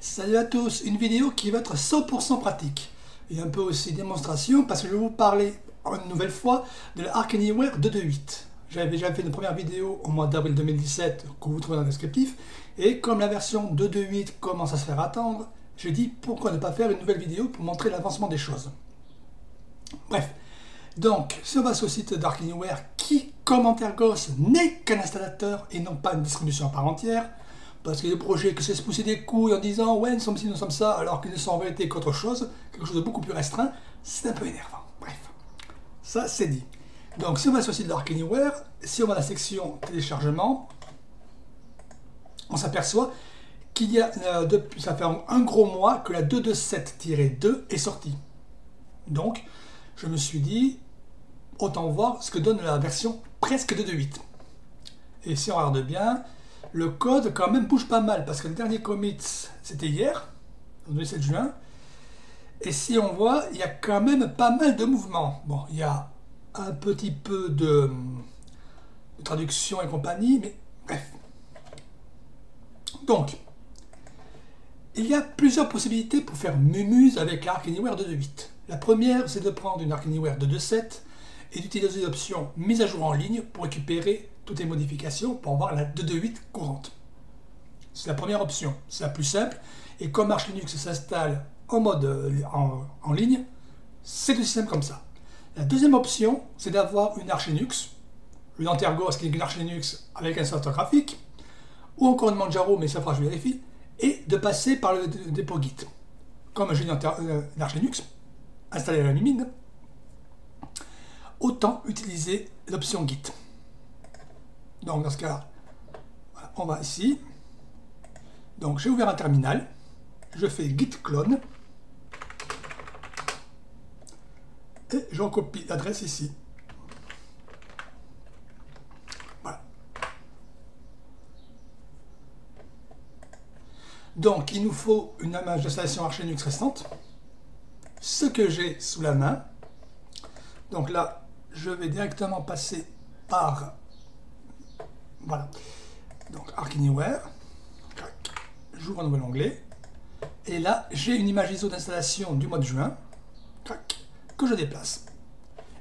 Salut à tous, une vidéo qui va être 100% pratique et un peu aussi démonstration parce que je vais vous parler une nouvelle fois de la Arc Anywhere 2.2.8. J'avais déjà fait une première vidéo au mois d'avril 2017 que vous trouvez dans le descriptif et comme la version 2.2.8 commence à se faire attendre, je dis pourquoi ne pas faire une nouvelle vidéo pour montrer l'avancement des choses. Bref, donc si on va sur le site d'Arc Anywhere qui, comme Antergos, n'est qu'un installateur et non pas une distribution à part entière, parce y a des projets qui se pousser des couilles en disant ouais nous sommes ci, nous sommes ça, alors qu'ils ne sont en vérité qu'autre chose, quelque chose de beaucoup plus restreint, c'est un peu énervant. Bref, ça c'est dit. Donc si on va sur le site d'Arc Anywhere, si on va à la section téléchargement, on s'aperçoit qu'il y a euh, depuis ça fait un gros mois que la 227-2 est sortie. Donc je me suis dit autant voir ce que donne la version presque 2.2.8. Et si on regarde bien, le code quand même bouge pas mal parce que le dernier commit c'était hier, le 7 juin. Et si on voit, il y a quand même pas mal de mouvements. Bon, il y a un petit peu de, traduction et compagnie, mais bref. Donc, il y a plusieurs possibilités pour faire Mumuse avec l'Arc Anywhere 2.2.8. La première, c'est de prendre une Arc Anywhere 2.2.7 et d'utiliser l'option mise à jour en ligne pour récupérer toutes les modifications pour avoir la 2.2.8 courante. C'est la première option, c'est la plus simple. Et comme Arch Linux s'installe en mode euh, en, ligne, c'est aussi simple comme ça. La deuxième option, c'est d'avoir une Arch Linux, une Antergos qui est une Arch Linux avec un software graphique, ou encore une Manjaro, mais ça fera je vérifie, et de passer par le dépôt Git. Comme j'ai une, euh, Arch Linux installée à la Lumine, autant utiliser l'option Git. Donc dans ce cas, on va ici. Donc j'ai ouvert un terminal. Je fais git clone. Et j'en copie l'adresse ici. Voilà. Donc il nous faut une image d'installation Arch Linux restante. Ce que j'ai sous la main. Donc là, je vais directement passer par voilà. Donc Arc Anywhere. J'ouvre un nouvel onglet. Et là, j'ai une image ISO d'installation du mois de juin que je déplace.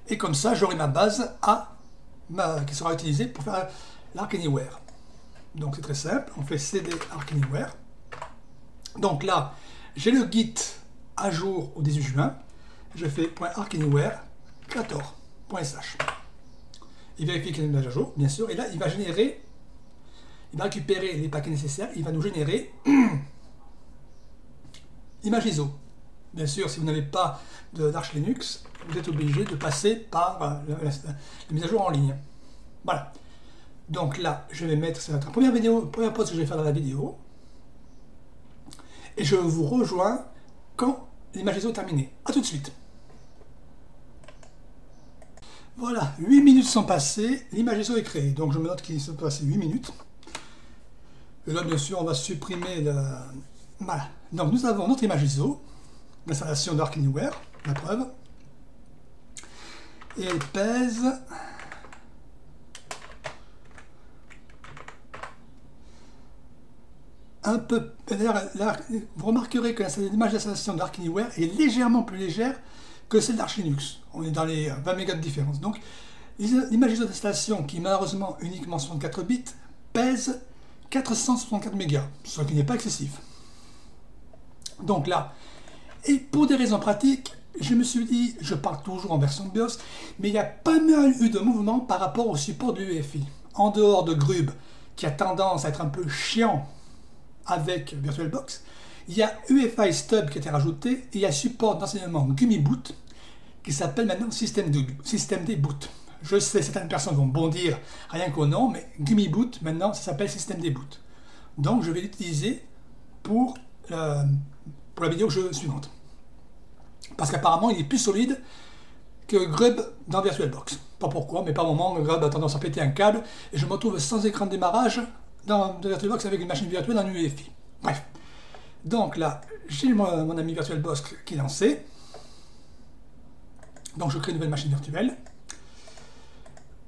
Et comme ça, j'aurai ma base qui sera utilisée pour faire l'Arc Anywhere. Donc c'est très simple, on fait cd Arc Anywhere. Donc là, j'ai le git à jour au 18 juin. Je fais .arcanywhere 14.sh il vérifie qu'il y a une image à jour, bien sûr, et là, il va générer, il va récupérer les paquets nécessaires, il va nous générer l'image ISO. Bien sûr, si vous n'avez pas d'Arch Linux, vous êtes obligé de passer par euh, la, mise à jour en ligne. Voilà. Donc là, je vais mettre, c'est la première vidéo, première pause que je vais faire dans la vidéo. Et je vous rejoins quand l'image ISO est terminée. A tout de suite. Voilà, 8 minutes sont passées, l'image ISO est créée. Donc je me note qu'il s'est passé 8 minutes. Et là, bien sûr, on va supprimer le... Voilà. Donc nous avons notre image ISO, l'installation d'Arc Anywhere, la preuve. Et elle pèse... un peu... vous remarquerez que l'image d'installation d'Arc Anywhere est légèrement plus légère que celle d'Arch Linux. On est dans les 20 mégas de différence. Donc, l'image d'installation, qui malheureusement uniquement 64 bits, pèse 464 mégas, ce qui n'est pas excessif. Donc là, et pour des raisons pratiques, je me suis dit, je parle toujours en version BIOS, mais il y a pas mal eu de mouvements par rapport au support de l'UEFI. En dehors de Grub, qui a tendance à être un peu chiant avec VirtualBox, il y a UEFI Stub qui a été rajouté et il y a support d'enseignement Gumiboot qui s'appelle maintenant Système, de, D Boot. Je sais, certaines personnes vont bondir rien qu'au nom, mais Gumiboot, maintenant, ça s'appelle Système D Boot. Donc, je vais l'utiliser pour, euh, pour la vidéo suivante. Parce qu'apparemment, il est plus solide que Grub dans VirtualBox. Pas pourquoi, mais par moment, Grub a tendance à péter un câble et je me retrouve sans écran de démarrage dans VirtualBox avec une machine virtuelle en UEFI. Bref. Donc là, j'ai mon, ami VirtualBox qui est lancé. Donc je crée une nouvelle machine virtuelle.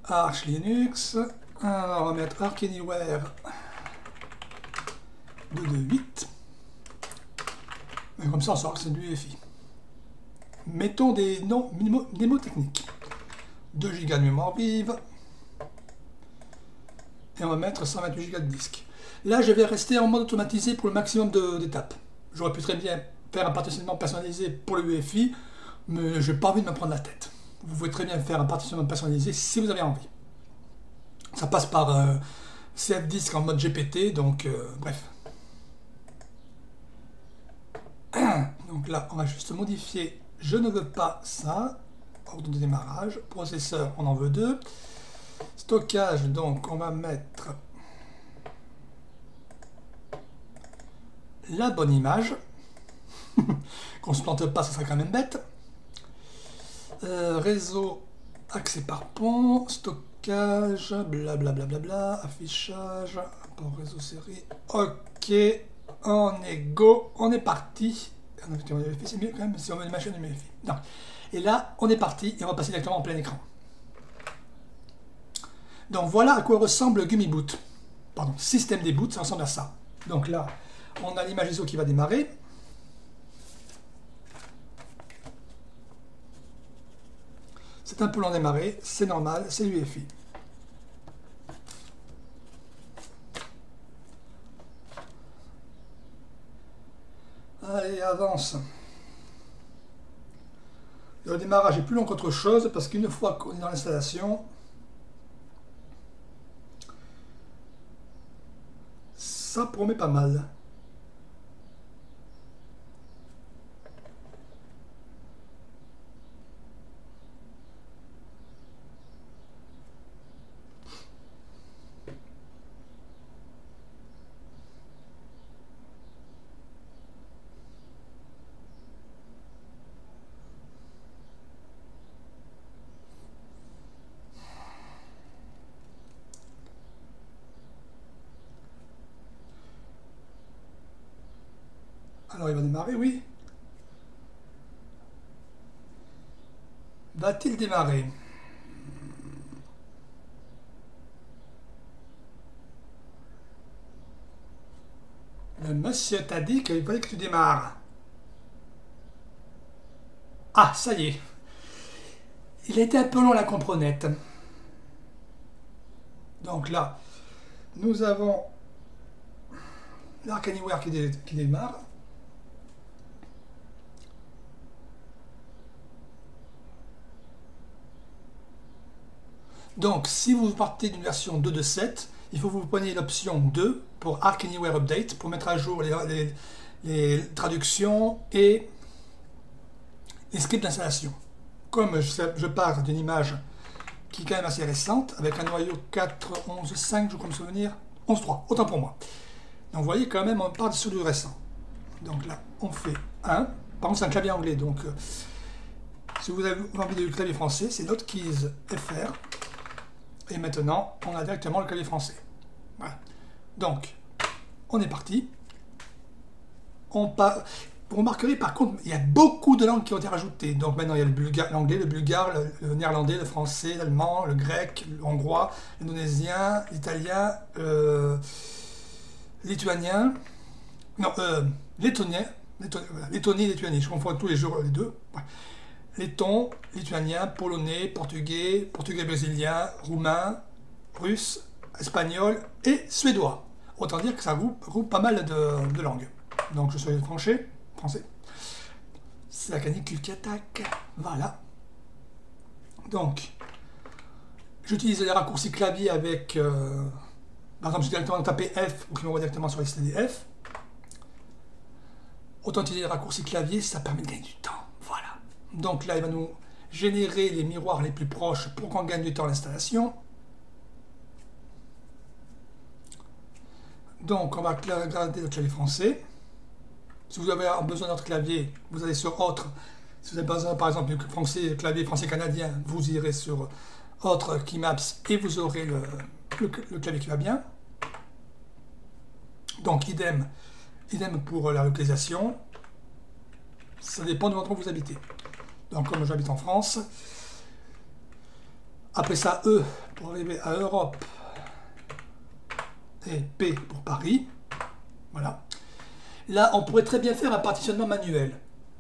Arch Linux. on va mettre Arch Anywhere 228. Et comme ça, on saura que c'est du UEFI. Mettons des noms mnémotechniques. 2 Go de mémoire vive. Et on va mettre 128 Go de disque. Là, je vais rester en mode automatisé pour le maximum d'étapes. J'aurais pu très bien faire un partitionnement personnalisé pour le UEFI, je n'ai pas envie de me prendre la tête. Vous pouvez très bien faire un partitionnement personnalisé si vous avez envie. Ça passe par euh, CF disque en mode GPT, donc euh, bref. Donc là, on va juste modifier. Je ne veux pas ça. Ordre de démarrage. Processeur, on en veut deux. Stockage, donc on va mettre la bonne image. Qu'on se plante pas, ça sera quand même bête. Euh, réseau, accès par pont, stockage, blablabla, bla, bla, bla, affichage, rapport réseau série. Ok, on est go, on est parti. C'est mieux quand même si on met une machine de Non. Et là, on est parti et on va passer directement en plein écran. Donc voilà à quoi ressemble Gummy Boot. Pardon, système des boots, ça ressemble à ça. Donc là, on a l'image ISO qui va démarrer. C'est un peu lent démarrer, c'est normal, c'est l'UFI. Allez, avance. Le démarrage est plus long qu'autre chose parce qu'une fois qu'on est dans l'installation, ça promet pas mal. Alors il va démarrer, oui. Va-t-il démarrer? Le monsieur t'a dit qu'il fallait que tu démarres. Ah, ça y est. Il a été un peu long la comprenette. Donc là, nous avons l'Arc Anywhere qui démarre. Donc, si vous partez d'une version 2.2.7, il faut que vous preniez l'option 2 pour Arc Anywhere Update pour mettre à jour les, traductions et les scripts d'installation. Comme je, pars d'une image qui est quand même assez récente, avec un noyau 4.11.5, je crois me souvenir, 11.3, autant pour moi. Donc vous voyez quand même, on part sur du récent. Donc là, on fait 1. Par contre, c'est un clavier anglais, donc euh, si vous avez envie de clavier français, c'est Note Keys FR. Et maintenant, on a directement le clavier français. Voilà. Donc, on est parti. On part. Vous remarquerez par contre, il y a beaucoup de langues qui ont été rajoutées. Donc maintenant, il y a l'anglais, le bulgare, le, néerlandais, le français, l'allemand, le grec, le hongrois, l'indonésien, l'italien, euh, lituanien, non, euh, lettonien, lettonien, lituanien, je confonds tous les jours les deux letton, lituanien, polonais, portugais, portugais brésilien, roumain, russe, espagnol et suédois. Autant dire que ça groupe, pas mal de, langues. Donc je suis français, français. C'est la canicule qui attaque. Voilà. Donc, j'utilise les raccourcis clavier avec... Euh, par exemple, j'ai directement tapé F pour qu'il m'envoie directement sur les CDF. Autant utiliser les raccourcis clavier, ça permet de gagner du temps. Donc là, il va nous générer les miroirs les plus proches pour qu'on gagne du temps à l'installation. Donc on va garder notre clavier français. Si vous avez besoin d'autre clavier, vous allez sur Autre. Si vous avez besoin par exemple du français, clavier français canadien, vous irez sur Autre Keymaps et vous aurez le, clavier qui va bien. Donc idem, idem pour la localisation. Ça dépend de l'endroit où vous habitez. Donc comme j'habite en France, après ça E pour arriver à Europe et P pour Paris. Voilà. Là, on pourrait très bien faire un partitionnement manuel.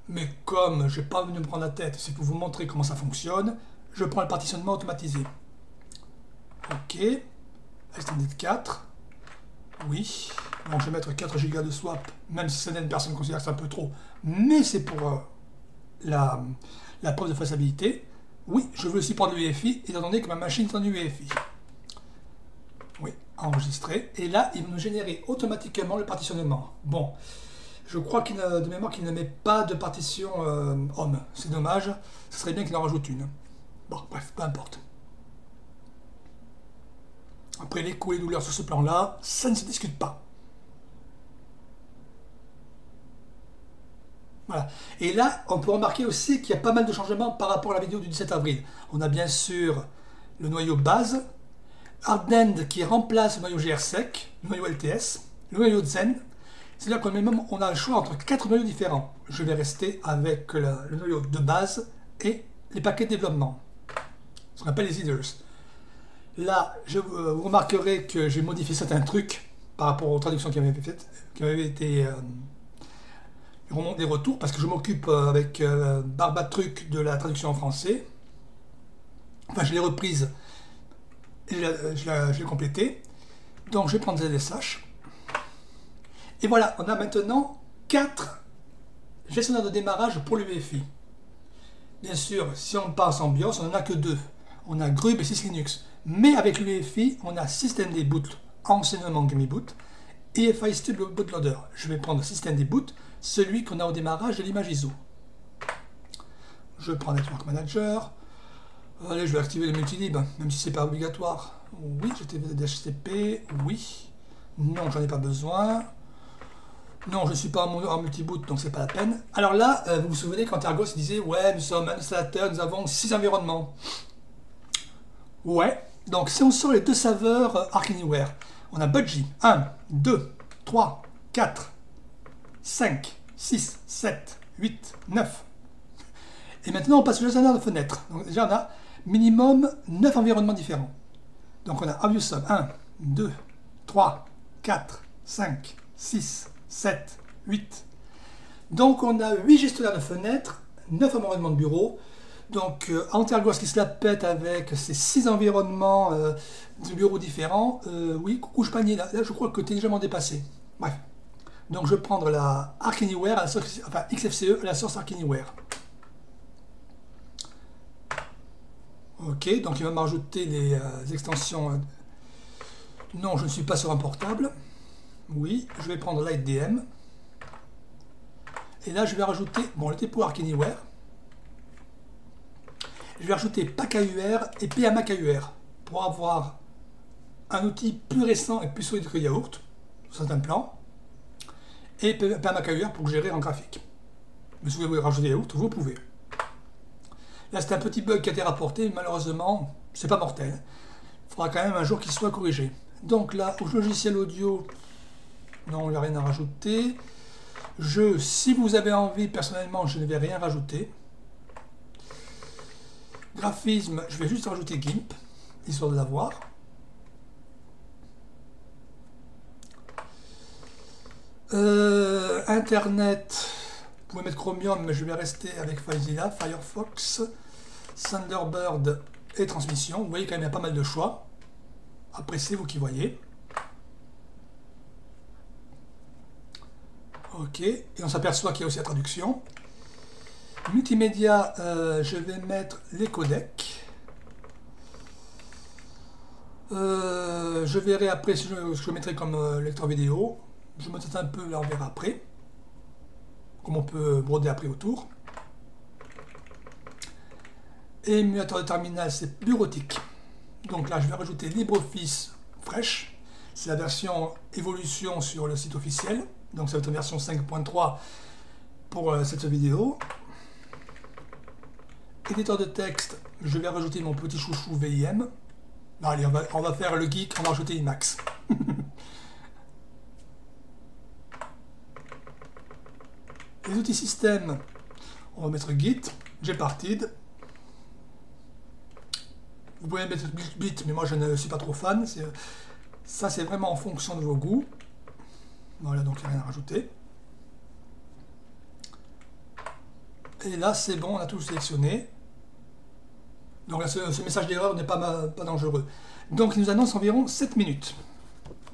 Mais comme je n'ai pas venu me prendre la tête, c'est pour vous montrer comment ça fonctionne, je prends le partitionnement automatisé. OK. Extended 4. Oui. Donc je vais mettre 4 Go de swap, même si certaines personnes considèrent que c'est un peu trop. Mais c'est pour euh, la, preuve de faisabilité. Oui, je veux aussi prendre l'UEFI, étant donné que ma machine est en UEFI. Oui, enregistré. Et là, il va nous générer automatiquement le partitionnement. Bon, je crois qu'il de mémoire qu'il ne met pas de partition euh, homme. C'est dommage. Ce serait bien qu'il en rajoute une. Bon, bref, peu importe. Après, les coups et douleurs sur ce plan-là, ça ne se discute pas. Voilà. Et là, on peut remarquer aussi qu'il y a pas mal de changements par rapport à la vidéo du 17 avril. On a bien sûr le noyau base, Hardend qui remplace le noyau GRSEC, le noyau LTS, le noyau Zen. C'est là qu'on on a le choix entre quatre noyaux différents. Je vais rester avec le, noyau de base et les paquets de développement, ce qu'on appelle les headers. Là, je, euh, vous remarquerez que j'ai modifié certains trucs par rapport aux traductions qui avaient faites, qui avaient été euh, des retours, parce que je m'occupe euh, avec euh, Barbatruc de la traduction en français. Enfin, je l'ai reprise et je l'ai complétée. Donc, je vais prendre ZSH. Et voilà, on a maintenant 4 gestionnaires de démarrage pour l'UEFI. Bien sûr, si on passe en BIOS, on n'en a que deux. On a Grub et SysLinux. Mais avec l'UEFI, on a système boot, anciennement Boot, et FI Bootloader. Je vais prendre système boot, celui qu'on a au démarrage de l'image ISO. Je prends Network Manager. Allez, je vais activer le multilib, même si c'est pas obligatoire. Oui, j'étais DHCP, oui. Non, j'en ai pas besoin. Non, je ne suis pas en, multiboot, donc c'est pas la peine. Alors là, euh, vous vous souvenez quand Argos disait Ouais, nous sommes installateurs, nous avons six environnements. Ouais, donc si on sort les deux saveurs euh, Arc Anywhere, on a Budgie 1, 2, 3, 4, 5, 6, 7, 8, 9. Et maintenant, on passe au gestionnaire de fenêtres. Donc déjà, on a minimum 9 environnements différents. Donc on a Aviosum 1, 2, 3, 4, 5, 6, 7, 8. Donc on a 8 gestionnaires de fenêtres, 9 environnements de bureau. Donc euh, Antergos qui se la pète avec ses 6 environnements euh, de bureaux différents. Euh, oui, coucou je panier, là, là je crois que tu es légèrement dépassé. Bref. Donc je vais prendre la Arc Anywhere, enfin XFCE, la source Arc Anywhere. Ok, donc il va me rajouter les euh, extensions. Euh, non, je ne suis pas sur un portable. Oui, je vais prendre l'IDM. Et là, je vais rajouter, bon, le pour Arc Anywhere. Je vais rajouter PACAUR et PAMACAUR pour avoir un outil plus récent et plus solide que Yaourt, sur certains plans et permacahuer pour gérer en graphique. Mais si vous voulez rajouter autres, vous pouvez. Là, c'est un petit bug qui a été rapporté, malheureusement, c'est pas mortel. Il faudra quand même un jour qu'il soit corrigé. Donc là, au logiciel audio, non, il n'y a rien à rajouter. Je, si vous avez envie, personnellement, je ne vais rien rajouter. Graphisme, je vais juste rajouter GIMP, histoire de l'avoir. Euh, Internet, vous pouvez mettre Chromium, mais je vais rester avec FileZilla, Firefox, Thunderbird et transmission. Vous voyez quand même, y a pas mal de choix. Après, c'est vous qui voyez. Ok, et on s'aperçoit qu'il y a aussi la traduction. Multimédia, euh, je vais mettre les codecs. Euh, je verrai après ce que je mettrai comme lecteur vidéo. Je me tâte un peu, là on verra après. Comme on peut broder après autour. Émulateur de terminal, c'est bureautique. Donc là, je vais rajouter LibreOffice Fresh. C'est la version évolution sur le site officiel. Donc c'est la version 5.3 pour euh, cette vidéo. Éditeur de texte, je vais rajouter mon petit chouchou VIM. allez, on va, on va faire le geek, on va rajouter Emacs. Les outils système, on va mettre Git, Gpartid. Vous pouvez mettre Bit, mais moi je ne suis pas trop fan. Ça, c'est vraiment en fonction de vos goûts. Voilà, donc il n'y a rien à rajouter. Et là, c'est bon, on a tout sélectionné. Donc là, ce, message d'erreur n'est pas, pas dangereux. Donc il nous annonce environ 7 minutes.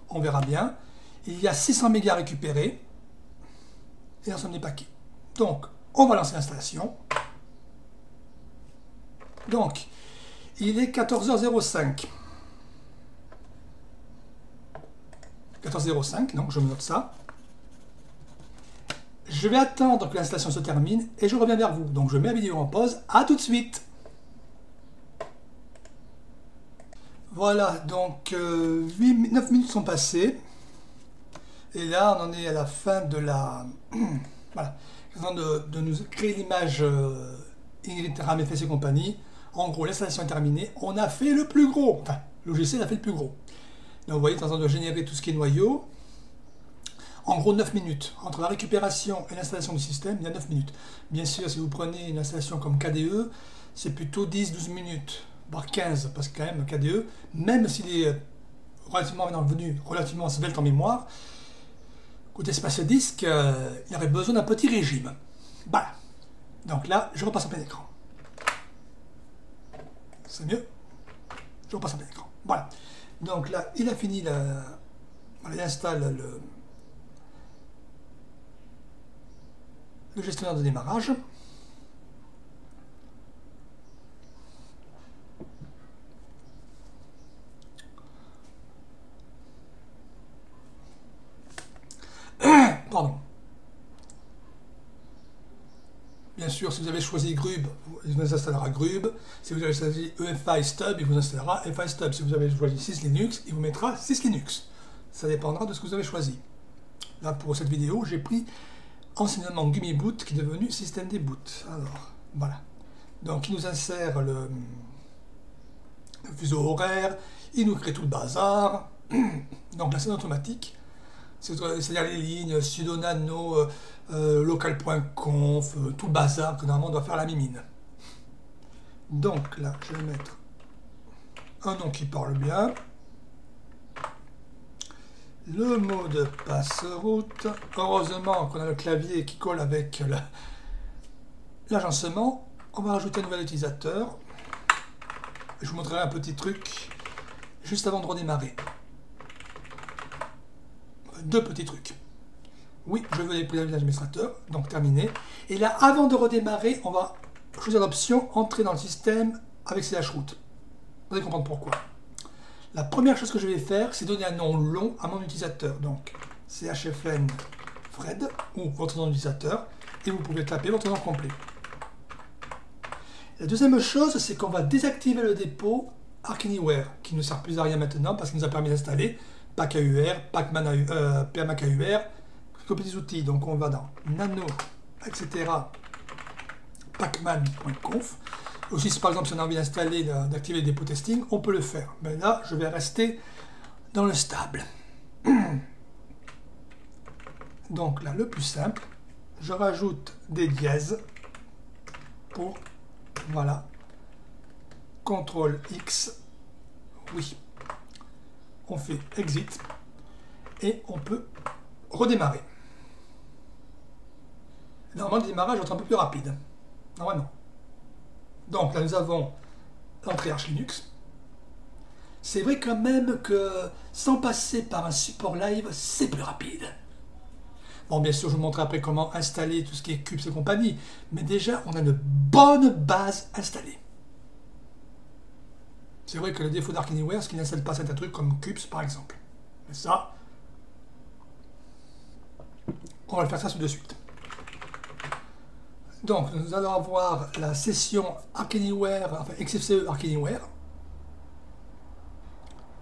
On verra bien. Il y a 600 mégas récupérés. Et sommes des paquets. Donc, on va lancer l'installation. Donc, il est 14h05. 14h05, donc je me note ça. Je vais attendre que l'installation se termine et je reviens vers vous. Donc je mets la vidéo en pause. À tout de suite Voilà, donc 9 euh, minutes sont passées. Et là, on en est à la fin de la... voilà. De, de nous créer l'image euh, Ingrid et compagnie. En gros, l'installation est terminée. On a fait le plus gros. Enfin, le logiciel a fait le plus gros. Donc vous voyez, en train de générer tout ce qui est noyau. En gros, 9 minutes. Entre la récupération et l'installation du système, il y a 9 minutes. Bien sûr, si vous prenez une installation comme KDE, c'est plutôt 10-12 minutes, voire 15, parce que quand même, KDE, même s'il est relativement venu, relativement svelte en mémoire, côté espace disque, euh, il y aurait besoin d'un petit régime. Voilà. Donc là, je repasse en plein écran. C'est mieux? Je repasse en plein écran. Voilà. Donc là, il a fini la... il installe le, le gestionnaire de démarrage. Pardon. Bien sûr, si vous avez choisi Grub, il vous installera Grub. Si vous avez choisi EFI Stub, il vous installera EFI Stub. Si vous avez choisi SysLinux, il vous mettra SysLinux. Ça dépendra de ce que vous avez choisi. Là, pour cette vidéo, j'ai pris anciennement Boot qui est devenu système boot. Alors, voilà. Donc, il nous insère le, fuseau horaire, il nous crée tout le bazar. Donc, la scène automatique, c'est-à-dire les lignes sudo nano, euh, euh, local.conf, euh, tout le bazar que normalement on doit faire la mimine. Donc, là, je vais mettre un nom qui parle bien le mot de passe-route. Heureusement qu'on a le clavier qui colle avec l'agencement. On va rajouter un nouvel utilisateur. Je vous montrerai un petit truc juste avant de redémarrer. Deux petits trucs. Oui, je veux les l'administrateur, donc terminé. Et là, avant de redémarrer, on va choisir l'option Entrer dans le système avec CHRoot. Vous allez comprendre pourquoi. La première chose que je vais faire, c'est donner un nom long à mon utilisateur. Donc, chfn Fred, ou votre nom d'utilisateur, et vous pouvez taper votre nom complet. La deuxième chose, c'est qu'on va désactiver le dépôt Arc Anywhere, qui ne sert plus à rien maintenant parce qu'il nous a permis d'installer PAC-AUR, Pacman euh, PMAC-AUR, quelques petits outils. Donc on va dans nano, etc., pacman.conf. Aussi, si par exemple, si on a envie d'installer, d'activer dépôt testing, on peut le faire. Mais là, je vais rester dans le stable. Donc là, le plus simple, je rajoute des dièses pour, voilà, CTRL X, oui. On fait exit et on peut redémarrer. Normalement, le démarrage va être un peu plus rapide. Normalement. Donc là, nous avons l'entrée Arch Linux. C'est vrai quand même que sans passer par un support live, c'est plus rapide. Bon, bien sûr, je vous montrerai après comment installer tout ce qui est Cubes et compagnie, mais déjà, on a une bonne base installée. C'est vrai que le défaut d'Arc Anywhere, c'est qu'il n'installe pas certains trucs comme Cubes, par exemple. Mais ça, on va le faire ça tout de suite. Donc, nous allons avoir la session Arc enfin XFCE Arc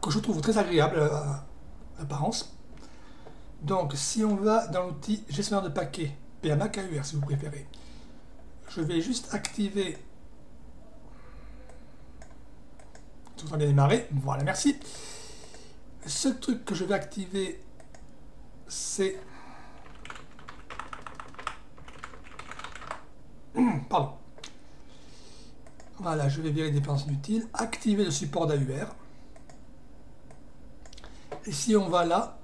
que je trouve très agréable à euh, l'apparence. Donc, si on va dans l'outil gestionnaire de paquets, PMA KUR si vous préférez, je vais juste activer. Tout va bien démarrer. Voilà, merci. Ce truc que je vais activer, c'est Pardon. Voilà, je vais virer les dépenses inutiles, activer le support d'AUR. Et si on va là,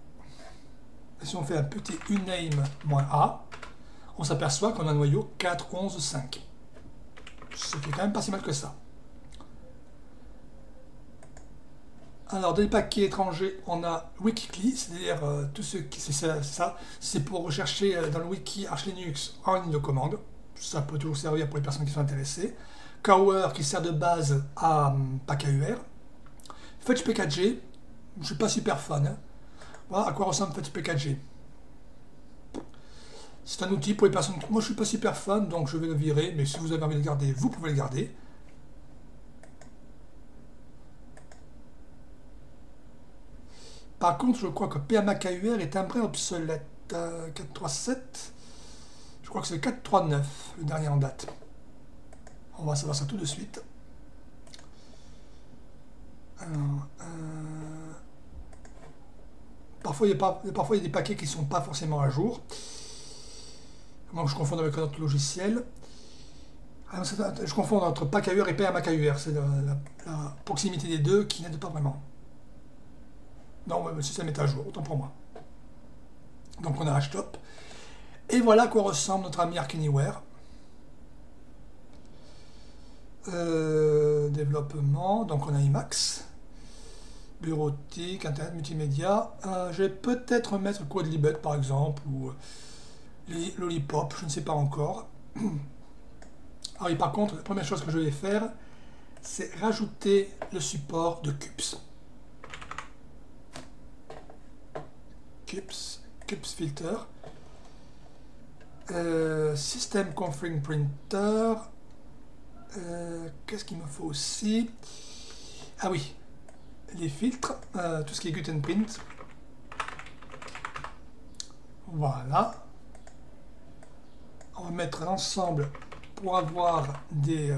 si on fait un petit uname-a, on s'aperçoit qu'on a un noyau 4, 11, 5. Ce qui est quand même pas si mal que ça. Alors, dans les paquets étrangers, on a Wikicli, c'est-à-dire euh, tout ce qui. C'est c'est pour rechercher euh, dans le wiki Arch Linux en ligne de commande. Ça peut toujours servir pour les personnes qui sont intéressées. Cower qui sert de base à um, PKUR. FetchPKG, je ne suis pas super fan. Hein. Voilà à quoi ressemble FetchPKG. C'est un outil pour les personnes. Moi, je suis pas super fan, donc je vais le virer. Mais si vous avez envie de le garder, vous pouvez le garder. Par contre, je crois que PMAKUR est un vrai obsolète. 437. Euh, je crois que c'est le 439, le dernier en date. On va savoir ça tout de suite. Euh, parfois, il y a des paquets qui ne sont pas forcément à jour. Moi, je confonds avec un autre logiciel. Je confonds entre PAKUR et PMAKUR. C'est la, proximité des deux qui n'aide pas vraiment. Non, le système est à jour, autant pour moi. Donc on a HTOP. Et voilà à quoi ressemble notre ami Arc Anywhere. Euh, développement, donc on a IMAX, bureautique, internet, multimédia. Euh, je vais peut-être mettre Quadlibet par exemple, ou euh, Lollipop, je ne sais pas encore. Ah oui, par contre, la première chose que je vais faire, c'est rajouter le support de CUPS. CUPS Filter. Euh, System Config Printer. Euh, qu'est-ce qu'il me faut aussi? Ah oui, les filtres, euh, tout ce qui est Gutenprint. Voilà. On va mettre l'ensemble pour avoir des,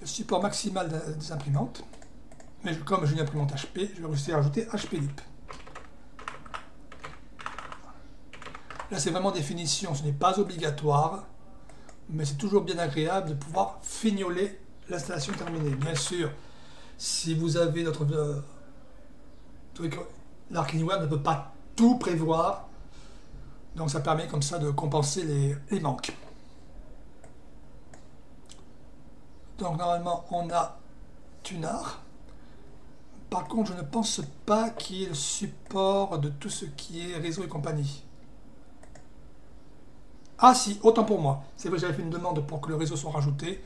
le support maximal des imprimantes. Mais comme j'ai une imprimante HP, je vais aussi rajouter HPLIP. Là, c'est vraiment définition, ce n'est pas obligatoire, mais c'est toujours bien agréable de pouvoir fignoler l'installation terminée. Bien sûr, si vous avez notre euh, truc, ne peut pas tout prévoir, donc ça permet comme ça de compenser les, les manques. Donc normalement, on a Tunar. Par contre, je ne pense pas qu'il y ait le support de tout ce qui est réseau et compagnie. Ah si, autant pour moi. C'est vrai, j'avais fait une demande pour que le réseau soit rajouté.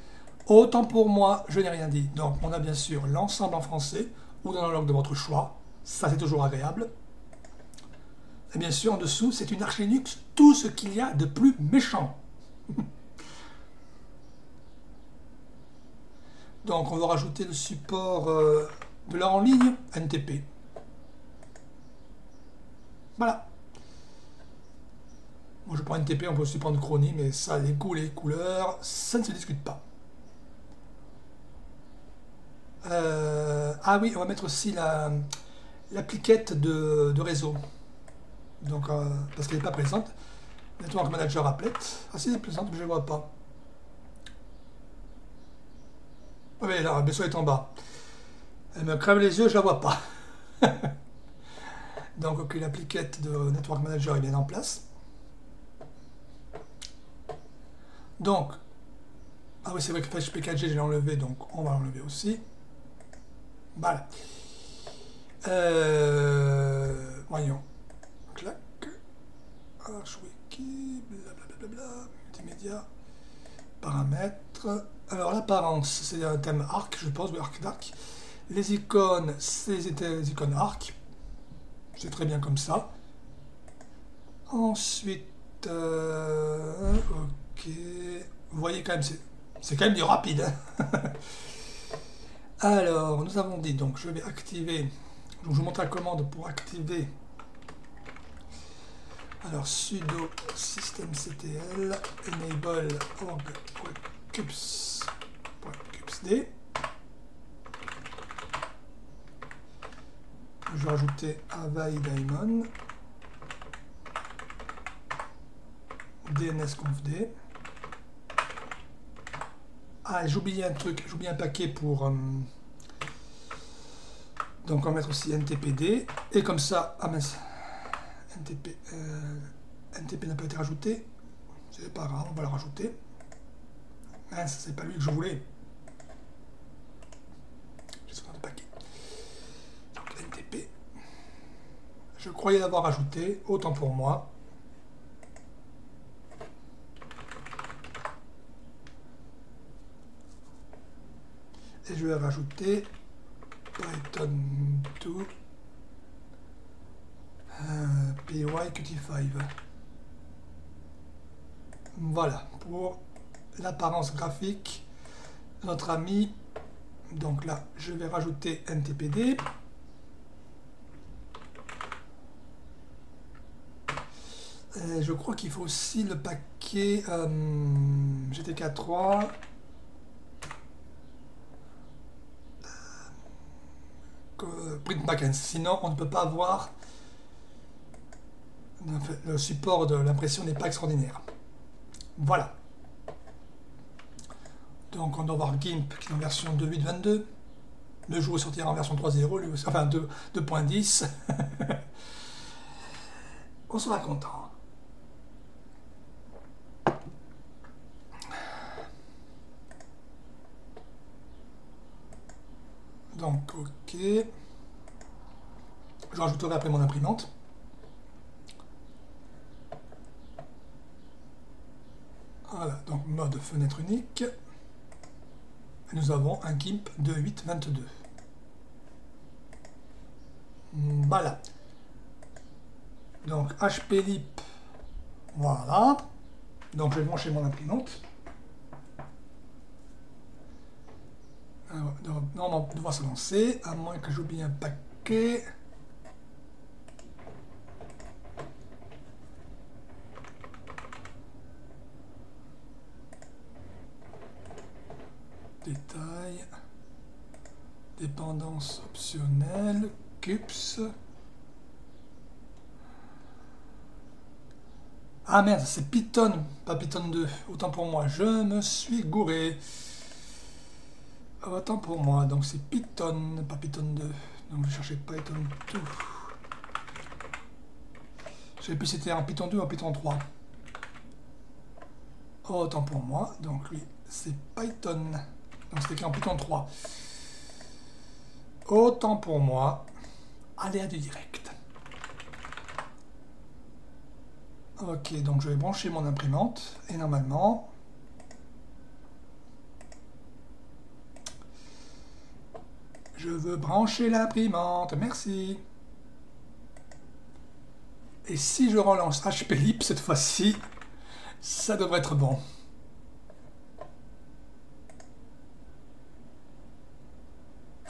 Autant pour moi, je n'ai rien dit. Donc, on a bien sûr l'ensemble en français ou dans la langue de votre choix. Ça, c'est toujours agréable. Et bien sûr, en dessous, c'est une Arch Linux, tout ce qu'il y a de plus méchant. Donc, on va rajouter le support euh, de l'heure en ligne, NTP. Voilà. Je prends NTP, on peut aussi prendre Chrony, mais ça, les goûts, les couleurs, ça ne se discute pas. Euh, ah oui, on va mettre aussi la l'appliquette de, réseau. Donc, euh, parce qu'elle n'est pas présente. Network Manager Applet. Ah si, elle est présente, mais je ne vois pas. Ah oui, là, Besso est en bas. Elle me crève les yeux, je ne la vois pas. Donc, ok, l'appliquette de Network Manager est bien en place. Donc, ah oui, c'est vrai que PHP4G, je l'ai enlevé, donc on va l'enlever aussi. Voilà. Euh, voyons. Clac. Archwiki, blablabla, multimédia, paramètres. Alors, l'apparence, c'est un thème arc, je pense, ou arc d'arc. Les icônes, c'est les icônes arc. C'est très bien comme ça. Ensuite, euh, vous voyez quand même, c'est quand même du rapide. Hein. Alors, nous avons dit, donc je vais activer, donc je vous montre la commande pour activer. Alors, sudo systemctl enable org.cups.cupsd. Je vais rajouter Avai Daemon. DNSConfD. Ah, j'oublie un truc, j'oublie un paquet pour... Euh, donc on va mettre aussi NTPD. Et comme ça... Ah mince. NTP, euh, NTP n'a pas été rajouté. C'est pas grave, on va le rajouter. Mince, c'est pas lui que je voulais. J'ai paquet. Je croyais l'avoir ajouté, autant pour moi. Je vais rajouter Python 2 euh, PY55. Voilà, pour l'apparence graphique, notre ami. Donc là, je vais rajouter NTPD. je crois qu'il faut aussi le paquet euh, GTK3. Euh, print backend. Sinon, on ne peut pas voir. le support de l'impression n'est pas extraordinaire. Voilà. Donc on doit voir GIMP qui est en version 2.8.22. Le jour où sortira en version 3.0, enfin 2.10. on sera content. Donc, ok. Je rajouterai après mon imprimante. Voilà, donc mode fenêtre unique. Et nous avons un GIMP de 822. Voilà. Donc HPLIP, voilà. Donc je vais brancher mon imprimante. Normalement, on doit se lancer, à moins que j'oublie un paquet. Détail. Dépendance optionnelle. CUPS. Ah merde, c'est Python, pas Python 2. Autant pour moi, je me suis gouré. Autant pour moi, donc c'est Python, pas Python 2. Donc je cherchais Python 2. Je sais plus si c'était en Python 2 ou en Python 3. Autant pour moi, donc lui c'est Python. Donc c'était en Python 3. Autant pour moi, aléa du direct. Ok, donc je vais brancher mon imprimante et normalement, je veux brancher l'imprimante, merci. Et si je relance HPLIP cette fois-ci, ça devrait être bon.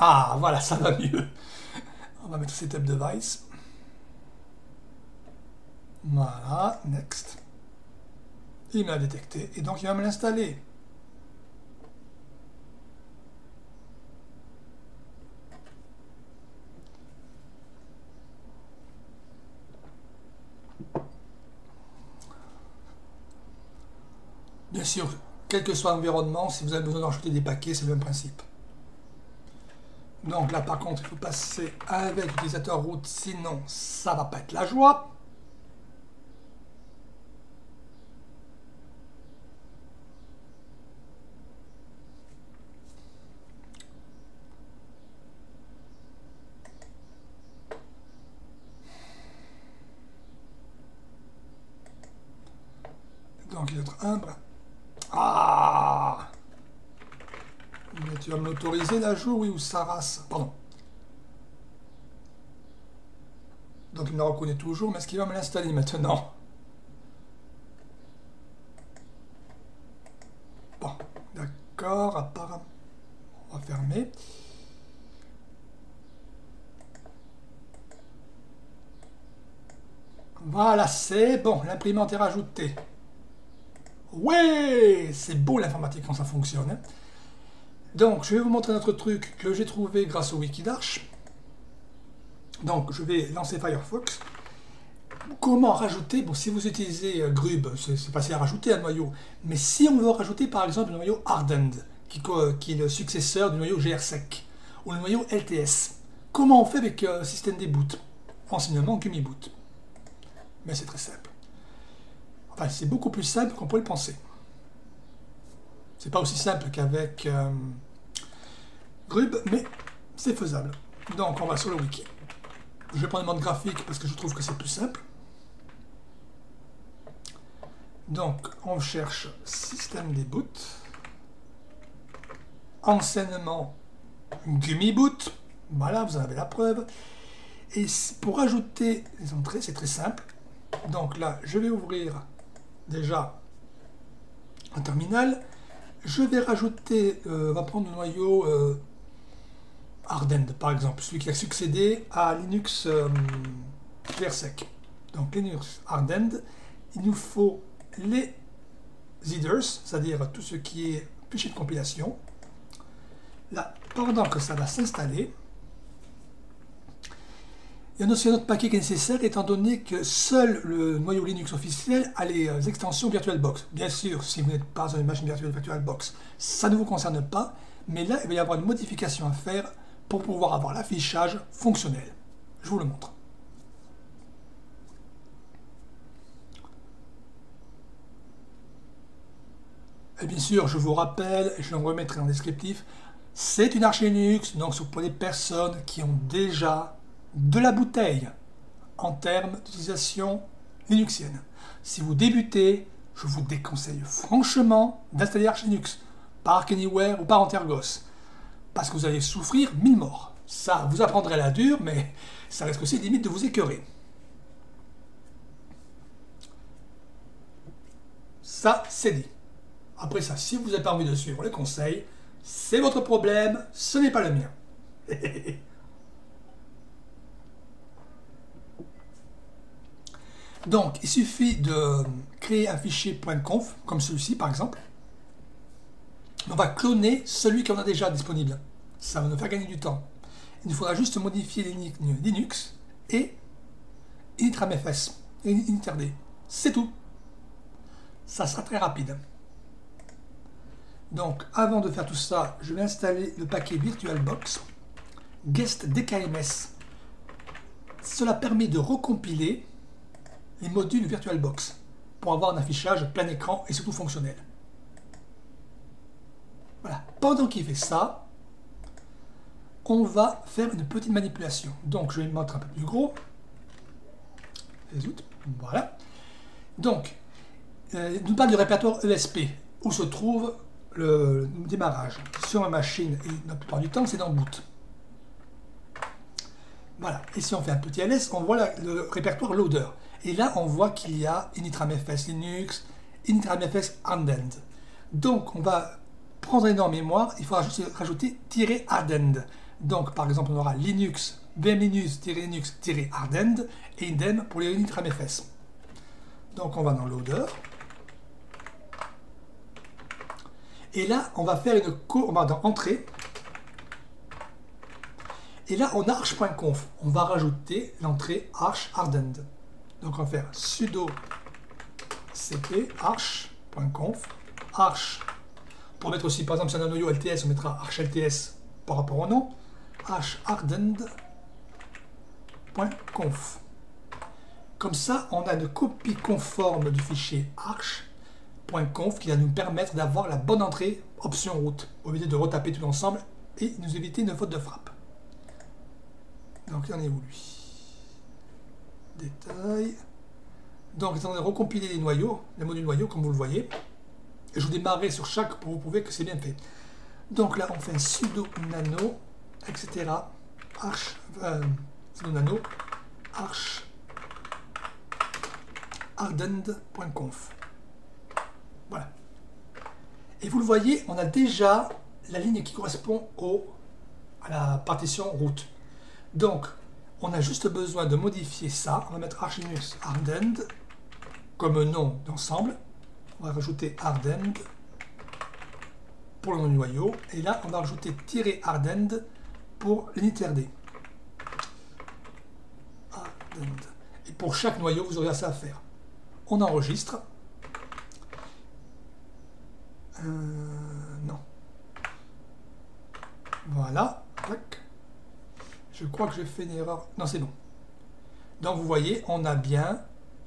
Ah, voilà, ça va mieux. On va mettre Setup Device. Voilà, Next. Il m'a détecté et donc il va me l'installer. Bien sûr, quel que soit l'environnement, si vous avez besoin d'ajouter des paquets, c'est le même principe. Donc là, par contre, il faut passer avec l'utilisateur root, sinon ça va pas être la joie. Donc il doit être un Ah tu oui, ou Saras Pardon. Donc il me reconnaît toujours, mais est-ce qu'il va me l'installer maintenant? Bon, d'accord, apparemment. On va fermer. Voilà, c'est bon, l'imprimante est rajoutée. Ouais, c'est beau l'informatique quand ça fonctionne. Hein. Donc, je vais vous montrer notre truc que j'ai trouvé grâce au Wikidarch. Donc, je vais lancer Firefox. Comment rajouter Bon, si vous utilisez euh, Grub, c'est facile à rajouter un noyau. Mais si on veut rajouter, par exemple, le noyau Hardened, qui, qui est le successeur du noyau GRSEC, ou le noyau LTS, comment on fait avec euh, système des boot Enseignement Gumiboot. Mais c'est très simple. Enfin, c'est beaucoup plus simple qu'on pourrait le penser. C'est pas aussi simple qu'avec euh, Grub, mais c'est faisable. Donc, on va sur le wiki. Je vais prendre le mode graphique parce que je trouve que c'est plus simple. Donc, on cherche système des boots, enseignement Gummy Boot. Voilà, vous en avez la preuve. Et pour ajouter les entrées, c'est très simple. Donc là, je vais ouvrir déjà un terminal. Je vais rajouter, euh, on va prendre le noyau euh, Ardent, par exemple, celui qui a succédé à Linux euh, Donc Linux Ardent, il nous faut les headers, c'est-à-dire tout ce qui est fichier de compilation. Là, pendant que ça va s'installer, il y a aussi un autre paquet qui est nécessaire étant donné que seul le noyau Linux officiel a les euh, extensions VirtualBox. Bien sûr, si vous n'êtes pas sur une machine virtuelle VirtualBox, ça ne vous concerne pas, mais là, il va y avoir une modification à faire pour pouvoir avoir l'affichage fonctionnel. Je vous le montre. Et bien sûr, je vous rappelle, et je le remettrai en descriptif, c'est une archi Linux, donc c'est pour les personnes qui ont déjà de la bouteille en termes d'utilisation linuxienne. Si vous débutez, je vous déconseille franchement d'installer Arch Linux par Anywhere ou par Antergos, parce que vous allez souffrir mille morts. Ça, vous apprendrez la dure, mais ça risque aussi limite de vous écœurer. Ça, c'est dit. Après ça, si vous n'avez pas envie de suivre les conseils, c'est votre problème, ce n'est pas le mien. Donc, il suffit de créer un fichier .conf, comme celui-ci par exemple. On va cloner celui qu'on a déjà disponible. Ça va nous faire gagner du temps. Il nous faudra juste modifier Linux et initramfs et initrd. C'est tout. Ça sera très rapide. Donc, avant de faire tout ça, je vais installer le paquet VirtualBox Guest DKMS. Cela permet de recompiler les modules VirtualBox pour avoir un affichage plein écran et surtout fonctionnel. Voilà. Pendant qu'il fait ça, on va faire une petite manipulation. Donc, je vais me mettre un peu plus gros. Voilà. Donc, euh, nous parle du répertoire ESP, où se trouve le démarrage. Sur ma machine, et la plupart du temps, c'est dans boot. Voilà. Et si on fait un petit ls, on voit le répertoire loader. Et là, on voit qu'il y a initramfs Linux, initramfs Ardent. Donc, on va prendre une en mémoire, il faudra juste rajouter "-ardent". Donc, par exemple, on aura Linux, vmlinux-linux-ardent et idem pour les initramfs. Donc, on va dans loader. Et là, on va faire une co on va dans entrée. Et là, on a arch.conf. On va rajouter l'entrée arch ardent. Donc on va faire sudo cp arch.conf arch pour mettre aussi par exemple si on a un noyau LTS on mettra arch LTS par rapport au nom. Archardend.conf comme ça on a une copie conforme du fichier arch.conf qui va nous permettre d'avoir la bonne entrée option route. Au lieu de retaper tout l'ensemble et nous éviter une faute de frappe. Donc il en est où lui? Donc, on a recompilé les noyaux, les modules noyaux, comme vous le voyez. Et je vous démarrerai sur chaque pour vous prouver que c'est bien fait. Donc là, on fait un sudo nano, etc. Arch, euh, sudo nano, arch. Voilà. Et vous le voyez, on a déjà la ligne qui correspond au, à la partition route. Donc, on a juste besoin de modifier ça. On va mettre Archinux Ardend comme nom d'ensemble. On va rajouter Ardend pour le nom du noyau. Et là, on va rajouter "-ardend" pour l'initRD. Et pour chaque noyau, vous aurez ça à faire. On enregistre. Euh, non. Voilà. Je crois que j'ai fait une erreur. Non, c'est bon. Donc vous voyez, on a bien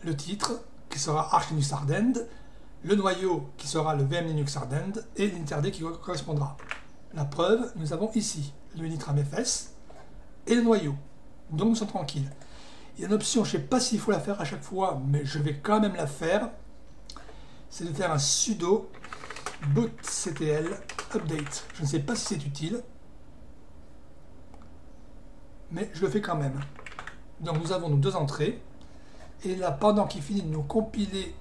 le titre qui sera Arch Linux Ardent, le noyau qui sera le VM Linux Ardent et l'interd qui correspondra. La preuve, nous avons ici le FS et le noyau. Donc nous sommes tranquilles. Il y a une option, je ne sais pas s'il faut la faire à chaque fois, mais je vais quand même la faire. C'est de faire un sudo bootctl update. Je ne sais pas si c'est utile, mais je le fais quand même. Donc nous avons nos deux entrées. Et là, pendant qu'il finit de nous compiler,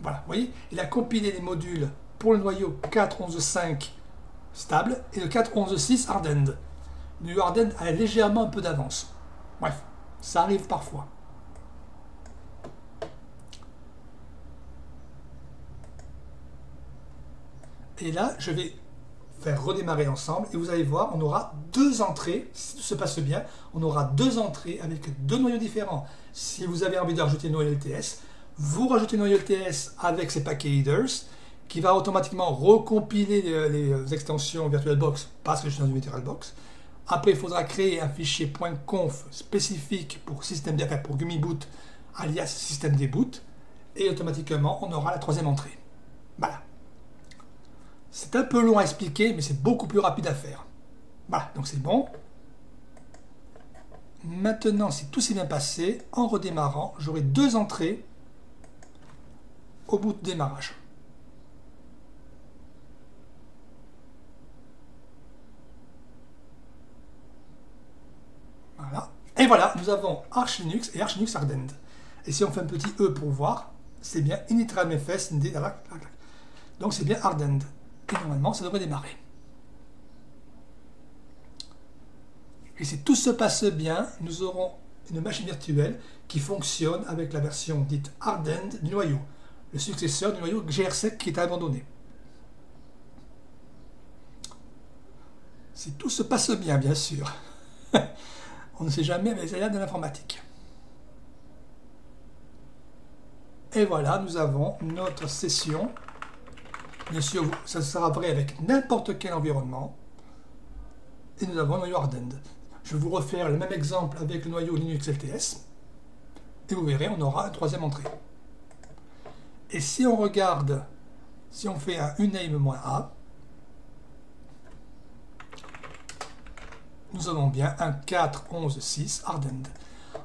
voilà, vous voyez, il a compilé les modules pour le noyau 4.11.5 stable et le 4.11.6 hardened. Le hardened a légèrement un peu d'avance. Bref, ça arrive parfois. Et là, je vais faire redémarrer ensemble et vous allez voir, on aura deux entrées, si tout se passe bien, on aura deux entrées avec deux noyaux différents. Si vous avez envie de rajouter noyau LTS, vous rajoutez noyau LTS avec ces paquets headers qui va automatiquement recompiler les, extensions VirtualBox parce que je suis dans une VirtualBox. Après, il faudra créer un fichier .conf spécifique pour système pour Gumiboot, alias système boot, et automatiquement, on aura la troisième entrée. C'est un peu long à expliquer, mais c'est beaucoup plus rapide à faire. Voilà, donc c'est bon. Maintenant, si tout s'est bien passé, en redémarrant, j'aurai deux entrées au bout de démarrage. Voilà. Et voilà, nous avons Arch Linux et Arch Linux Ardent. Et si on fait un petit E pour voir, c'est bien initramfs, donc c'est bien Ardent. Et normalement, ça devrait démarrer. Et si tout se passe bien, nous aurons une machine virtuelle qui fonctionne avec la version dite Ardent du noyau, le successeur du noyau GR7 qui est abandonné. Si tout se passe bien, bien sûr. On ne sait jamais mais les aléas de l'informatique. Et voilà, nous avons notre session. Bien sûr, ça sera vrai avec n'importe quel environnement. Et nous avons le noyau Ardent. Je vais vous refaire le même exemple avec le noyau Linux LTS. Et vous verrez, on aura une troisième entrée. Et si on regarde, si on fait un uname-a, nous avons bien un 4, 11, 6 Ardent.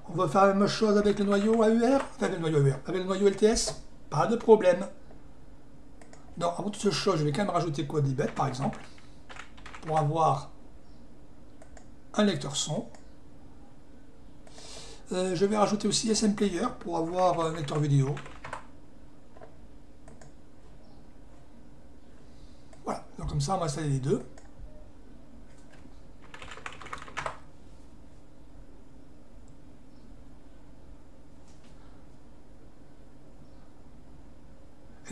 On va faire la même chose avec le noyau AUR, enfin le noyau AUR, avec le noyau LTS, pas de problème. Donc, avant toute chose, je vais quand même rajouter Quadlibet, par exemple, pour avoir un lecteur son. Euh, je vais rajouter aussi SM Player pour avoir un lecteur vidéo. Voilà, donc comme ça on va installer les deux.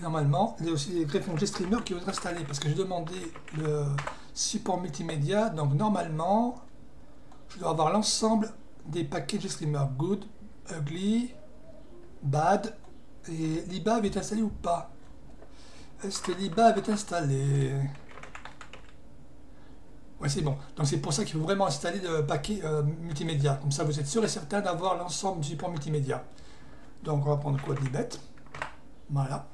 Normalement, il y a aussi les greffons GStreamer qui vont être installés parce que j'ai demandé le support multimédia. Donc normalement, je dois avoir l'ensemble des paquets GStreamer good, ugly, bad. Et l'IBAV est installé ou pas? Est-ce que l'IBAV est installé? Ouais, c'est bon. Donc c'est pour ça qu'il faut vraiment installer le paquet euh, multimédia. Comme ça, vous êtes sûr et certain d'avoir l'ensemble du support multimédia. Donc on va prendre quoi de Libet? Voilà.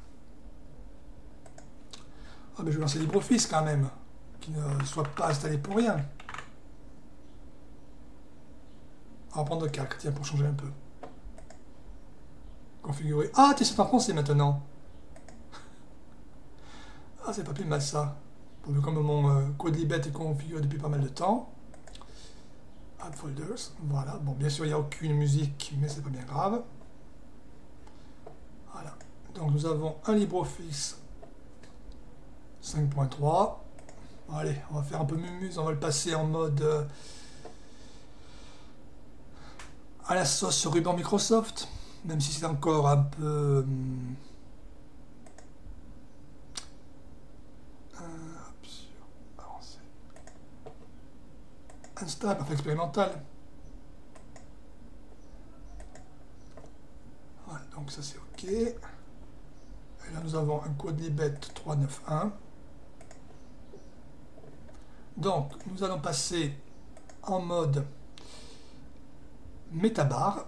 Ah, mais je vais lancer LibreOffice quand même, qui ne soit pas installé pour rien. On va prendre calque, tiens, pour changer un peu. Configurer. Ah, tiens, c'est en français maintenant. Ah, c'est pas plus mal ça. Comme mon euh, code libet est configuré depuis pas mal de temps. Add folders. Voilà. Bon, bien sûr, il n'y a aucune musique, mais c'est pas bien grave. Voilà. Donc, nous avons un LibreOffice 5.3. Allez, on va faire un peu mumuse, on va le passer en mode euh, à la sauce ruban Microsoft, même si c'est encore un peu hum, euh, instable, enfin expérimental. Voilà, donc ça c'est ok. Et là nous avons un code libet 391. Donc, nous allons passer en mode métabar.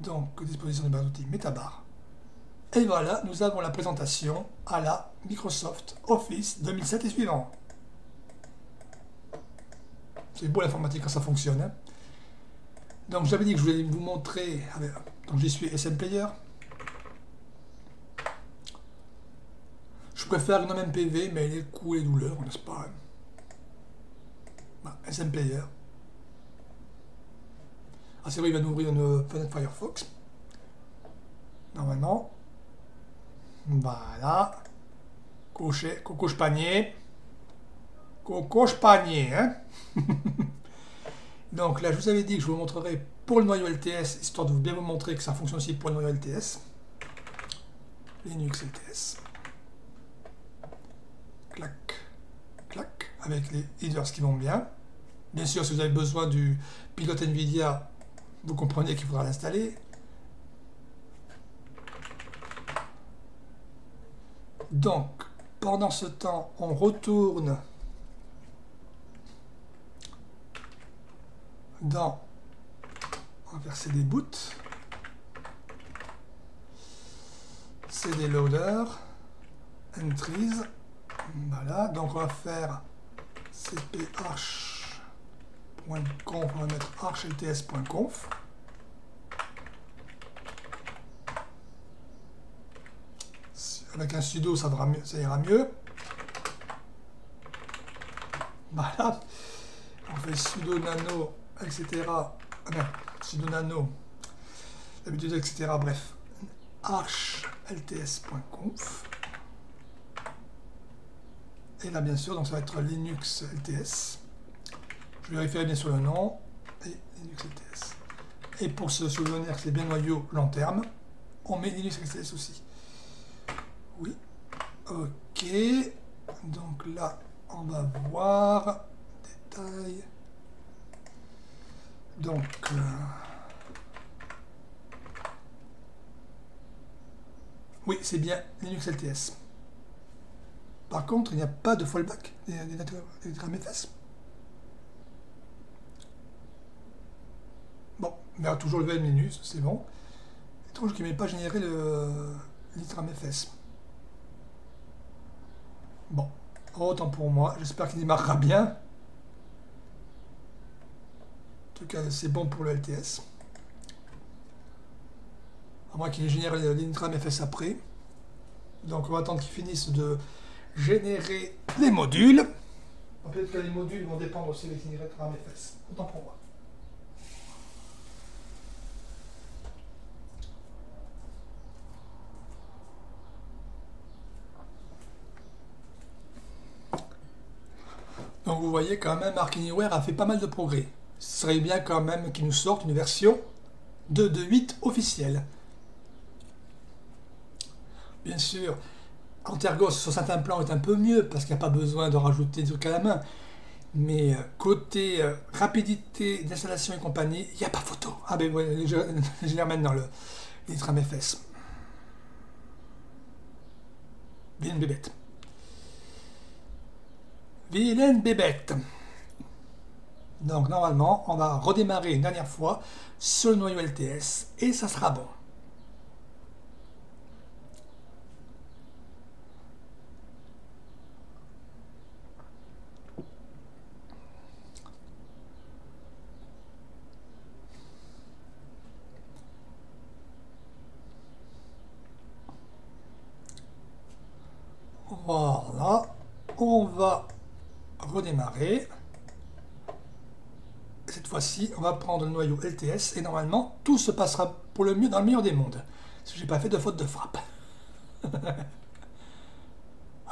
Donc, disposition des barres d'outils métabar. Et voilà, nous avons la présentation à la Microsoft Office 2007 et suivant. C'est beau l'informatique quand ça fonctionne. Hein. donc j'avais dit que je voulais vous montrer, donc j'y suis SM Player. Préfère une MPV, mais les coups et les douleurs, n'est-ce pas? Bah, SM Player. Ah c'est vrai, il va nous ouvrir une fenêtre Firefox. Normalement. Voilà. Coucher, coco panier. Coco panier, hein Donc là, je vous avais dit que je vous montrerai pour le noyau LTS, histoire de bien vous montrer que ça fonctionne aussi pour le noyau LTS. Linux LTS. Clac, clac, avec les headers qui vont bien. Bien sûr, si vous avez besoin du pilote NVIDIA, vous comprenez qu'il faudra l'installer. Donc, pendant ce temps, on retourne dans... On va faire CD boot. CD loader. Entries. Voilà, donc on va faire cparch.conf, on va mettre archlts.conf. Avec un sudo, ça, ça ira mieux. Voilà. On fait sudo nano, etc. Ah sudo nano, d'habitude, etc. Bref. archlts.conf. Et là, bien sûr, donc ça va être Linux LTS. Je vérifierai bien sûr le nom. Et Linux LTS. Et pour se souvenir que c'est bien noyau long terme, on met Linux LTS aussi. Oui. Ok. Donc là, on va voir. Détail. Donc. Euh, oui, c'est bien Linux LTS. Par contre, il n'y a pas de fallback des, des, FS. Bon, mais toujours le Linux, c'est bon. Étrange qu'il ne m'ait pas généré le FS. Bon, autant pour moi. J'espère qu'il démarrera bien. En tout cas, c'est bon pour le LTS. À moins qu'il génère l'Intram FS après. Donc on va attendre qu'il finisse de générer les modules. Peut-être que les modules vont dépendre aussi des Intram FS. Autant pour moi. Donc vous voyez quand même Anywhere a fait pas mal de progrès. Ce serait bien quand même qu'il nous sorte une version 2.2.8 officielle. Bien sûr, Antergos sur certains plans est un peu mieux parce qu'il n'y a pas besoin de rajouter trucs à la main. Mais euh, côté euh, rapidité d'installation et compagnie, il n'y a pas photo. Ah ben ouais, je, les dans le, les FS. Bien bébête. Vilaine bébête. Donc normalement, on va redémarrer une dernière fois sur le noyau LTS et ça sera bon. Voilà, on va redémarrer. Cette fois-ci, on va prendre le noyau LTS et normalement, tout se passera pour le mieux dans le meilleur des mondes. Si j'ai pas fait de faute de frappe. à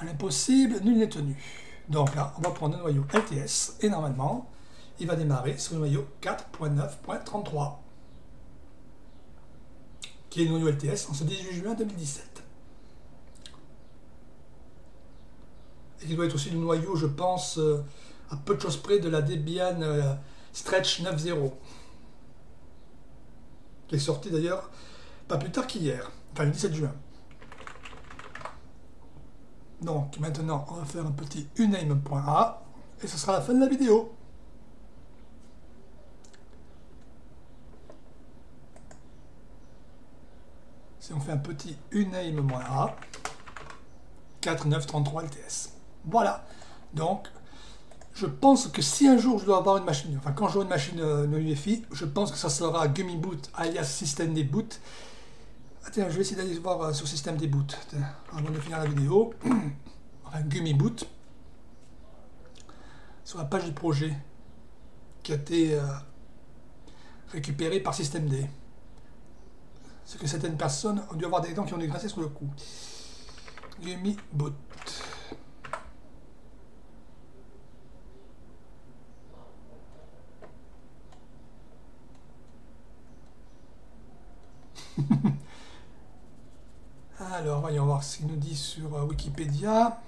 l'impossible, nul n'est tenu. Donc là, on va prendre le noyau LTS et normalement, il va démarrer sur le noyau 4.9.33 qui est le noyau LTS en ce 18 juin 2017. Et qui doit être aussi le noyau, je pense, euh, à peu de choses près de la Debian euh, Stretch 9.0, qui est sorti d'ailleurs pas plus tard qu'hier, enfin le 17 juin. Donc maintenant, on va faire un petit uname.a et ce sera la fin de la vidéo. Si on fait un petit uname-a, 4933 LTS. Voilà. Donc, je pense que si un jour je dois avoir une machine, enfin quand j'aurai une machine euh, UEFI, je pense que ça sera Gummy Boot alias System des Boot. Tiens, je vais essayer d'aller voir euh, sur Système des Boot avant de finir la vidéo. enfin, Gummy Boot. Sur la page du projet qui a été euh, récupéré par Système D. C'est que certaines personnes ont dû avoir des dents qui ont dégraissé sur le coup. Gummy Boot. Alors, voyons voir ce qu'il nous dit sur euh, Wikipédia.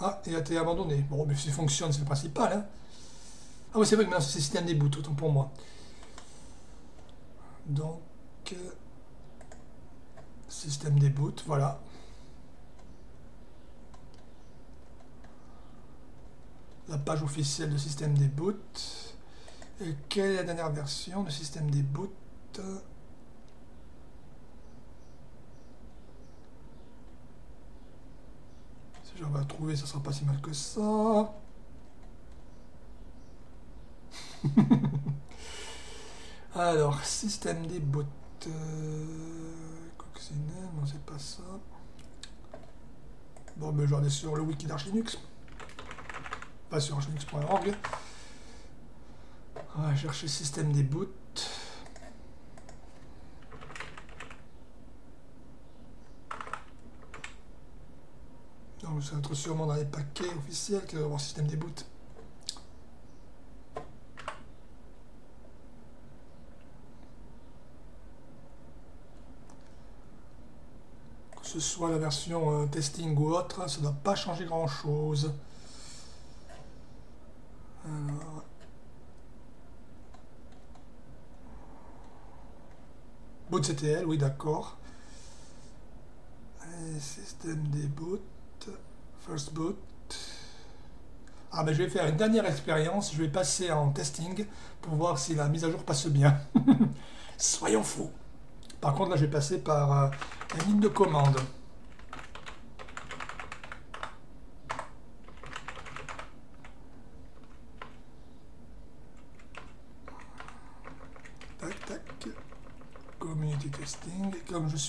Ah, il a été abandonné. Bon, mais ça fonctionne, c'est le principal. Hein. Ah oui, c'est vrai que maintenant c'est système des bouts, autant pour moi. Donc, euh, système des bouts, voilà. La page officielle de système des bouts. Et quelle est la dernière version du système des boots? Si j'en vais trouver, ça sera pas si mal que ça. Alors, système des boots. Euh, non, c'est pas ça. Bon, ben j'en ai sur le wiki d'Archinux. Pas sur archinux.org. On va chercher le système des boots. Donc ça va être sûrement dans les paquets officiels qu'il y avoir système des boots. Que ce soit la version euh, testing ou autre, ça ne doit pas changer grand chose. Alors, CTL, oui d'accord. Système des boot. First boot. Ah ben je vais faire une dernière expérience, je vais passer en testing pour voir si la mise à jour passe bien. Soyons fous. Par contre là je vais passer par euh, une ligne de commande.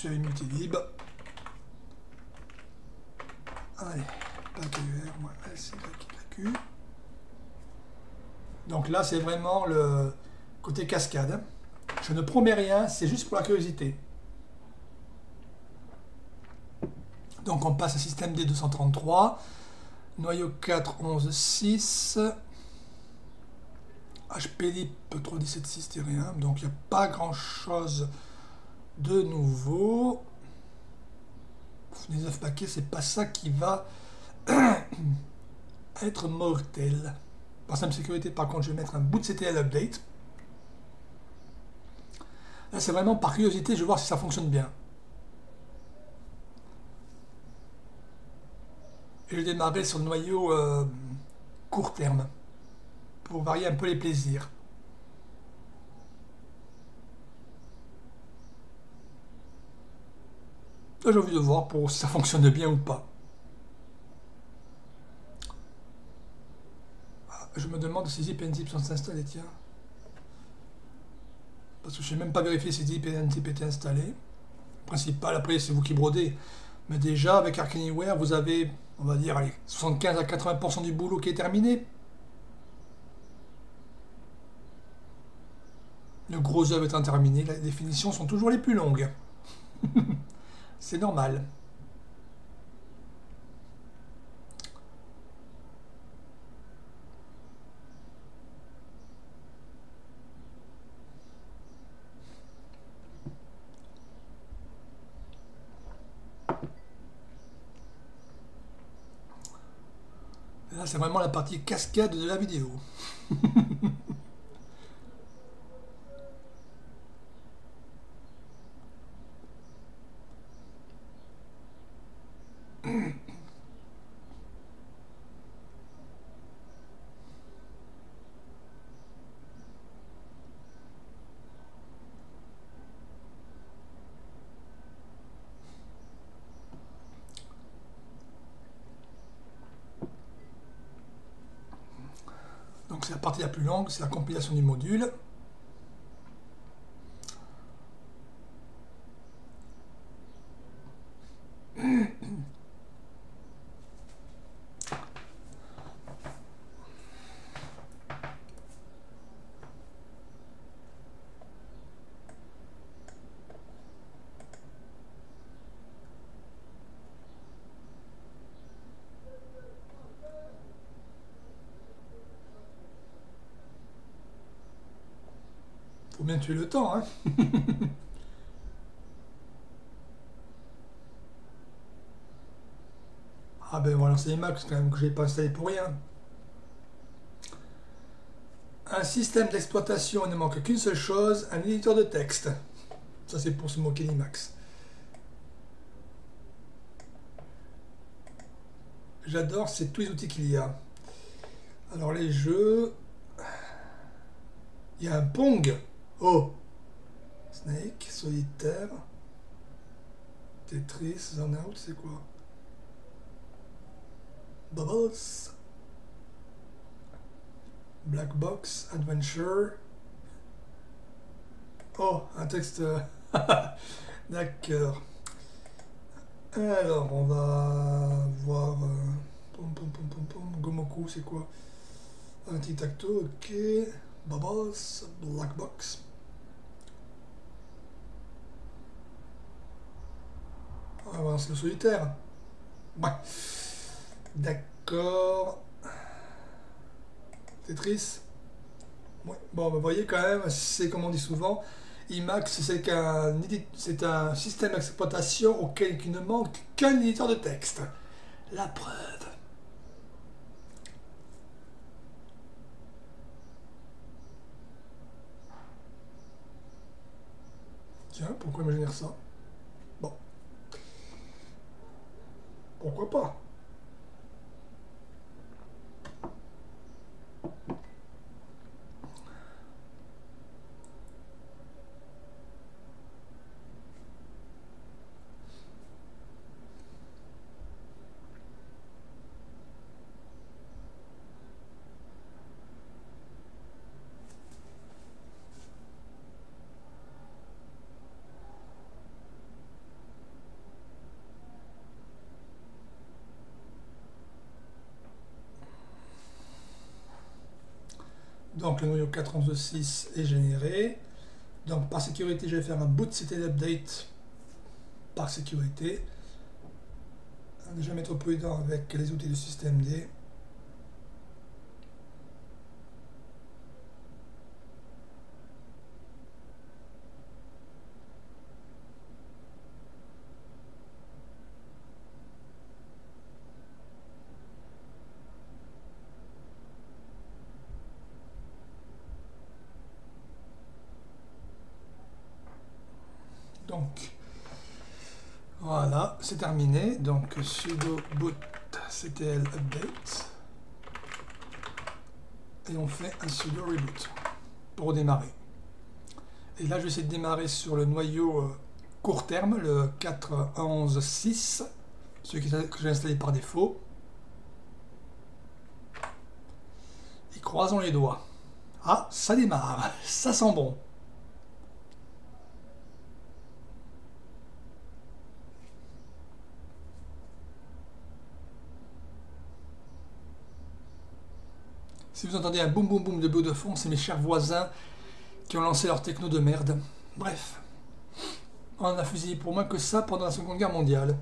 Suis à Multilib. Allez, paquet UR, moi, c'est Q. Donc là, c'est vraiment le côté cascade. Je ne promets rien, c'est juste pour la curiosité. Donc on passe à système D233, noyau 4, 11, 6, HP LIP 317.6-1, donc il n'y a pas grand chose de nouveau. Les 9 paquets, c'est pas ça qui va être mortel. Par simple sécurité, par contre, je vais mettre un boot CTL update. Là, c'est vraiment par curiosité, je vais voir si ça fonctionne bien. Et je démarrer sur le noyau euh, court terme pour varier un peu les plaisirs. J'ai envie de voir pour si ça fonctionne bien ou pas. Ah, je me demande si zip et zip sont installés, tiens. Parce que je n'ai même pas vérifié si zip et zip étaient installés. Principal, après c'est vous qui brodez. Mais déjà, avec Arc Anywhere, vous avez, on va dire, 75 à 80% du boulot qui est terminé. Le gros œuvre étant terminé, les définitions sont toujours les plus longues. C'est normal. C'est vraiment la partie cascade de la vidéo. Partie la plus longue, c'est la compilation du module. Tuer le temps, hein Ah ben voilà, c'est Emacs quand même que j'ai pas installé pour rien. Un système d'exploitation ne manque qu'une seule chose, un éditeur de texte. Ça c'est pour se moquer d'Emacs. J'adore, c'est tous les outils qu'il y a. Alors les jeux... Il y a un Pong. Oh Snake, Solitaire. Tetris, Zone Out, c'est quoi? Bubbles, Black Box, Adventure. Oh, un texte. D'accord. Alors, on va voir. Euh, pom, pom, pom, pom, pom. Gomoku, c'est quoi? Un tic tac ok. Bubbles, Black Box. C'est le solitaire. D'accord. Tetris. Ouais. Bon, vous voyez quand même, c'est comme on dit souvent, IMAX, c'est un, c'est un système d'exploitation auquel il ne manque qu'un éditeur de texte. La preuve. Tiens, pourquoi imaginer ça Bon. Pourquoi pas? Le noyau 4.11.6 est généré. Donc par sécurité, je vais faire un boot ctl update par sécurité. Déjà prudent avec les outils du système D. Donc, voilà, c'est terminé. Donc, sudo boot ctl update. Et on fait un sudo reboot pour démarrer. Et là, je vais essayer de démarrer sur le noyau euh, court terme, le 4.11.6, celui que j'ai installé par défaut. Et croisons les doigts. Ah, ça démarre, ça sent bon. Si vous entendez un boum boum boum de bruit de fond, c'est mes chers voisins qui ont lancé leur techno de merde. Bref, on a fusillé pour moins que ça pendant la Seconde Guerre mondiale.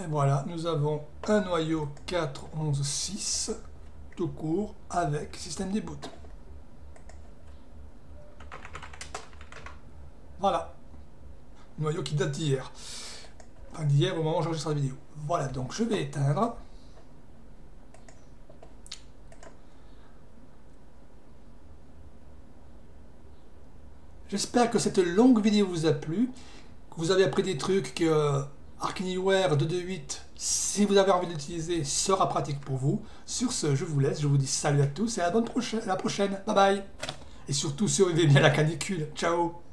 Et voilà, nous avons un noyau 4.11.6 tout court avec système des boot. Voilà noyau qui date d'hier. Enfin d'hier au moment où j'enregistre la vidéo. Voilà, donc je vais éteindre. J'espère que cette longue vidéo vous a plu, que vous avez appris des trucs que euh, Arc Anywhere 228, si vous avez envie d'utiliser, sera pratique pour vous. Sur ce, je vous laisse, je vous dis salut à tous et à la, bonne prochaine, à la prochaine. Bye bye Et surtout, survivez bien la canicule. Ciao